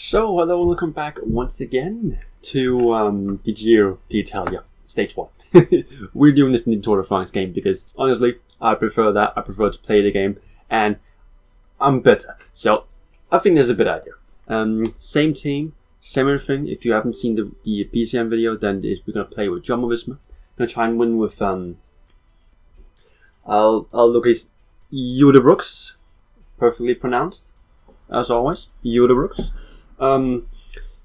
So, hello welcome back once again to um, the d'Italia, Stage 1. We're doing this in the Tour de France game because, honestly, I prefer that. I prefer to play the game, and I'm better. So, I think there's a bit idea. Um, same team, same everything. If you haven't seen the, the PCM video, then we're going to play with Jumbo Visma. going to try and win with, um, I'll, I'll look at Yuda Brooks, perfectly pronounced, as always. Yuda Brooks. Um,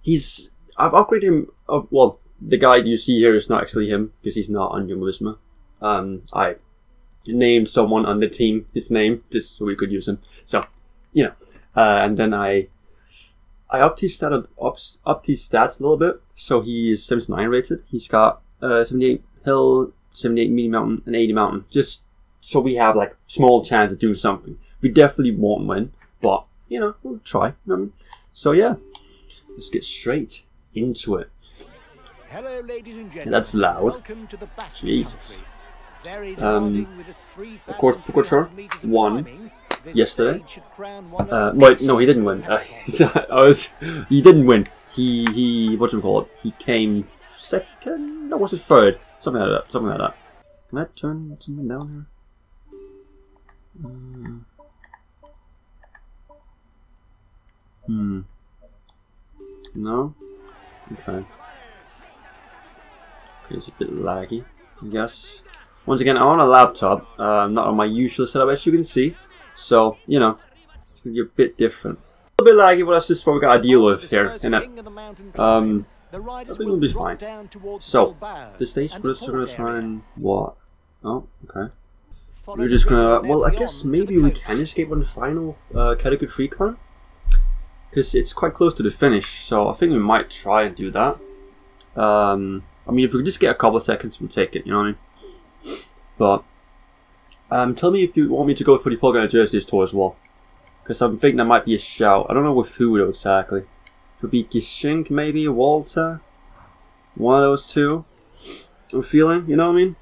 he's I've upgraded him. Uh, well, the guy you see here is not actually him because he's not on Jumbo Visma. Um, I named someone on the team his name just so we could use him. So, you know, uh, and then I I upped his stat ups, upped his stats a little bit. So he is 79 rated. He's got uh, 78 hill, 78 medium mountain, and 80 mountain. Just so we have like small chance of doing something. We definitely won't win, but you know we'll try. Um, so yeah, let's get straight into it. Hello, ladies and gentlemen. That's loud. Welcome to the Basque Jesus. Um, with its 3,000 of course, Pogacar won yesterday. stage should crown one Uh, wait, no, he didn't win. Uh, I was, he didn't win. He he, what do you call it? He came second. No, was it third? Something like that. Something like that. Can I turn something down here? Uh, hmm. No. Okay. Okay, it's a bit laggy. I guess. Once again, I'm on a laptop, uh, not on my usual setup, as you can see. So, you know, it's a bit different. A little bit laggy, but that's just what we gotta deal with here. And that, um, I think we'll be fine. So, the stage, we're just gonna try and what? Oh, okay. We're just gonna. Well, I guess maybe we can escape on the final uh, category three climb because it's quite close to the finish. So I think we might try and do that. Um, I mean, if we just get a couple of seconds, we'll take it. You know what I mean? But um, tell me if you want me to go for the polka jerseys tour as well, because I'm thinking that might be a shout. I don't know with who though exactly. It would be Gesink maybe Walter, one of those two. I'm feeling. You know what I mean?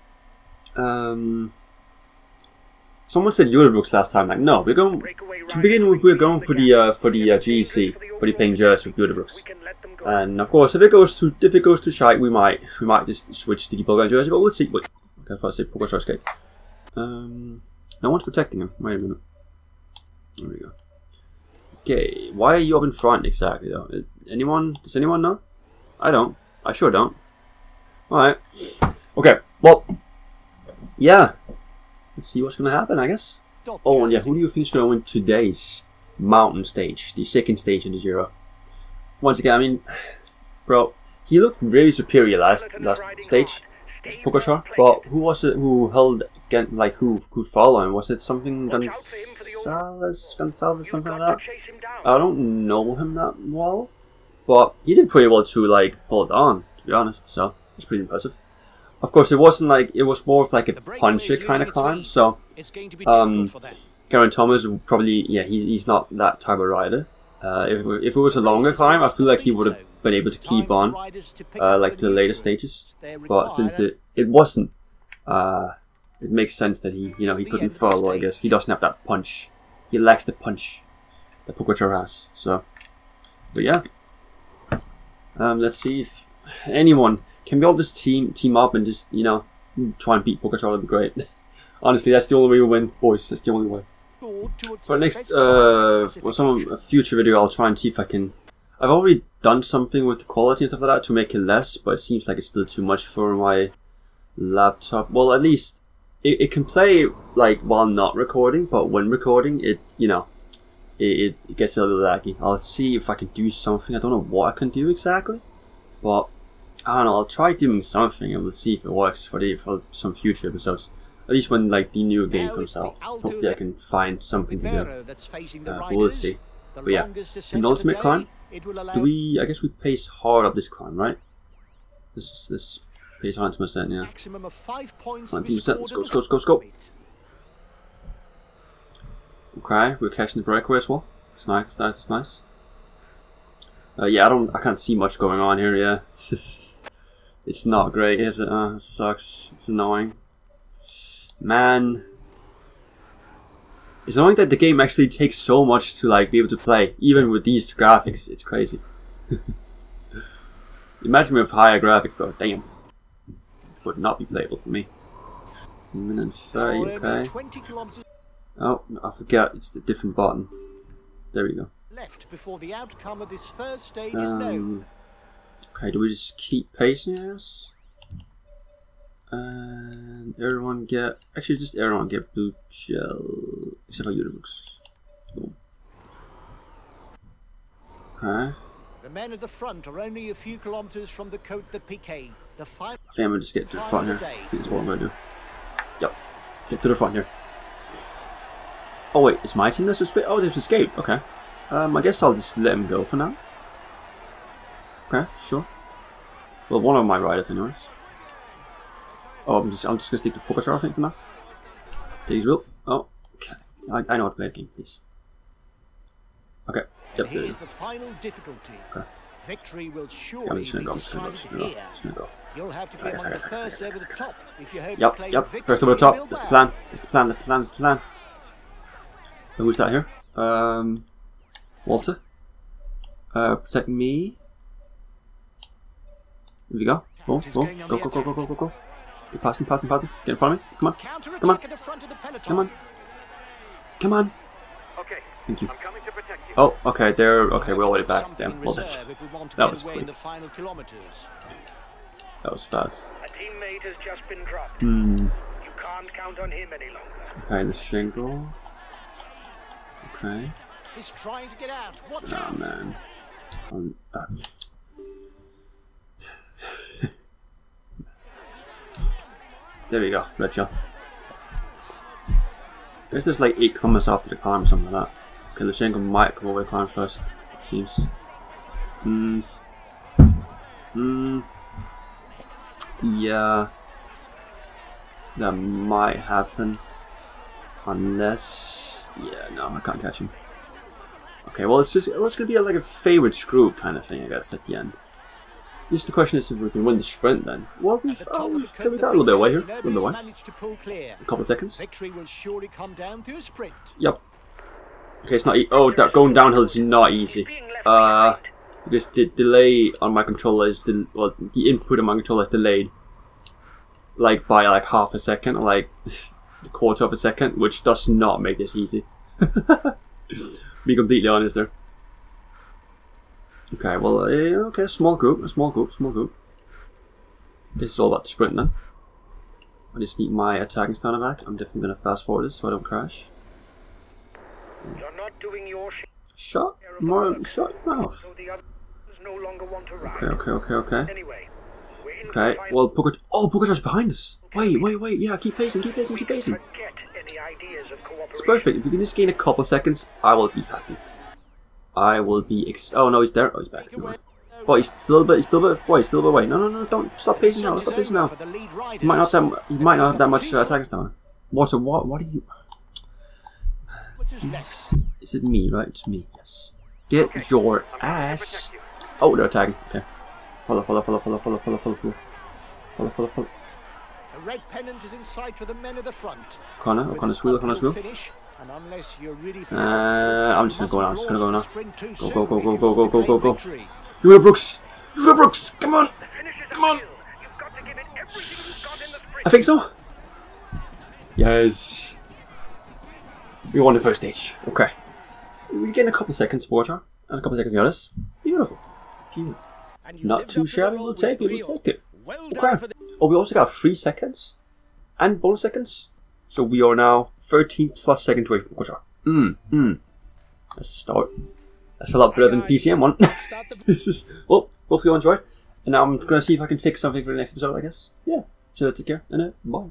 Um, someone said Eurobrooks last time. Like, no, we're going to begin with. We're going for the uh, for the uh, GEC for the paying jersey with Eurobrooks. And of course, if it goes to if it goes to shite, we might we might just switch to the Pogacar jersey. But let's see. Wait, I was about to say escape. Um, no one's protecting him. Wait a minute. There we go. Okay, why are you up in front exactly though? Anyone? Does anyone know? I don't. I sure don't. All right. Okay. Well. Yeah. Let's see what's gonna happen. I guess. Oh, and yeah. Who do you think is gonna win today's mountain stage, the second stage in the Giro? Once again, I mean, bro, he looked very superior last last stage, Pogacar. But who was it who held again? Like who could follow him? Was it something Gonzalez, Gonzalez, something like that? I don't know him that well, but he did pretty well to like hold on. To be honest, so it's pretty impressive. Of course, it wasn't like it was more of like a puncher kind of climb. So It's going to be um. Geraint Thomas would probably, yeah, he's, he's not that type of rider. Uh, if, it- if it was a longer climb, I feel like he would have been able to keep on, uh, like to the later stages. But since it, it wasn't, uh, it makes sense that he, you know, he couldn't follow. I guess he doesn't have that punch. He lacks the punch that Pogacar has. So, but yeah. Um, let's see if anyone can we all just team team up and just you know try and beat Pogacar. That'd be great. Honestly, that's the only way we win, boys. That's the only way. For next, uh, for some future video, I'll try and see if I can. I've already done something with the quality and stuff like that to make it less, but it seems like it's still too much for my laptop. Well, at least it, it can play like while not recording, but when recording, it you know, it, it gets a little laggy. I'll see if I can do something. I don't know what I can do exactly, but I don't know. I'll try doing something and we'll see if it works for the for some future episodes. At least when like the new game Now comes out, hopefully I can find something to do. That's facing the Uh, but we'll see. But yeah, an ultimate climb? It will allow Do we? I guess we pace hard up this climb, right? This is this is pace 100 percent, yeah. maximum of five points to 100%. scored Let's go, let's go, let's go, let's go. Okay, we're catching the breakaway as well. It's nice, it's nice, it's nice. Uh, yeah, I don't, I can't see much going on here. Yeah, it's just, it's not great, is it? Uh, it sucks. It's annoying. Man, It's annoying that the game actually takes so much to like be able to play, even with these graphics. It's crazy. Imagine with higher graphics, bro. Damn, would not be playable for me. Minute thirty. Only Okay. 20 kilometers Oh, I forgot. It's the different button. There we go. Left before the outcome of this first stage is known. Um, okay, do we just keep pacing us? And everyone get actually just everyone get blue gel except for Unibooks. Boom. Okay. The men at the front are only a few kilometers from the Côte de Piquet. The final think I'm gonna just get to the front here. I think that's what I'm gonna do. Yep. Get to the front here. Oh wait, it's my team that's escaped? Oh, they've escaped. Okay. Um, I guess I'll just let them go for now. Okay, sure. Well, one of my riders, anyways. Oh, I'm just I'm just gonna stick to Pogacar, I think, for now. These will. Oh, okay. I, I know how to play the game, please. Okay. Yep. here's the final difficulty. Okay. Victory will Yeah, I'm surely just gonna go. I'm just gonna go. decided Just here. Just gonna go. You'll have to be among the first over the top if you hope to Yep, claim yep. victory First over the top. That's the plan. That's the plan. That's the plan. That's the plan. Who's that here? Um, Walter. Uh, protect me. Here we go. Boom, boom. Go, go, go, go, go, go, go. Get past him, past him, past him. Get in front of me. Come on. Come on. Come on. Come on. Okay. Thank you. you. Oh, okay, they're okay, we're already back. Damn, well that's that was quick. That was fast. Hmm. Okay, the shingle. Okay. He's trying to get out. Watch Oh out. man. Um, uh. there we go, gel. I guess there's like 8 kilometers after the climb or something like that. Okay, Lutsenko might come over the climb first, it seems. Hmm. Hmm. Yeah. That might happen. Unless. Yeah, no, I can't catch him. Okay, well, it's just it's gonna be like a favorite group kind of thing, I guess, at the end. Just the question is if we can win the sprint then. Well, At we've, the oh, we've, we Côte got a little bit away Piquet, here, a little bit nobody's away. to pull clear. A couple of seconds. Victory will surely come down to a sprint. Yep. Okay, it's not. E oh, that going downhill is not easy. Uh, behind. because the delay on my controller is the well, the input on my controller is delayed, like by like half a second, or like a quarter of a second, which does not make this easy. Be completely honest there. Okay, well, uh, okay, small group, a small group, small group. This is all about the sprint then. I just need my attacking stamina back. I'm definitely gonna fast forward this so I don't crash. You're not doing your share Shut my shut your mouth. so no longer want to ride. Okay, okay, okay, okay. Anyway, Okay, well, Pogacar. Oh, Pogacar's behind us. Wait, wait, wait. Yeah, keep pacing, keep pacing, keep pacing. Forget any ideas of cooperation. It's perfect. If we can just gain a couple of seconds, I will be happy. I will be. Ex- oh no, he's there. Oh, he's back. Make away. Oh, he's still a bit. He's still a bit. Wait, he's still a bit away. No, no, no! Don't stop pacing now. Search Stop pacing now. for the lead You might not riders. that. You might not have that much uh, attacking stamina. What? What? What are you? What is next? Is it me? Right? It's me. Yes. Get your ass. Oh, they're attacking. Okay. Follow, follow, follow, follow, follow, follow, follow, follow, follow, follow, follow. The red pennant is in sight for the men at the front. Connor, With Connor's this wheel, Connor's wheel. finish, and unless you're really Uh, I'm just gonna go now. I'm just gonna go now. Go, Go, go, go, go, go, go, go, go. Victory. Julia Brooks! Julia Brooks! Come on! Come on. uphill. You've got to give it everything you've got in the sprint. I think so. Yes. We won the first stage. Okay. We get a couple seconds for water and a couple seconds the others. Beautiful. Beautiful. Not too shabby. We'll take it. We'll take it. Well Okay. Oh, we also got three seconds and bonus seconds. So we are now 13 plus seconds away from Quasar. Mm, mm. That's a start. That's a lot better than PCM one. This is well, hopefully you enjoyed. And now I'm gonna see if I can fix something for the next episode, I guess. Yeah. So take care and uh, bye.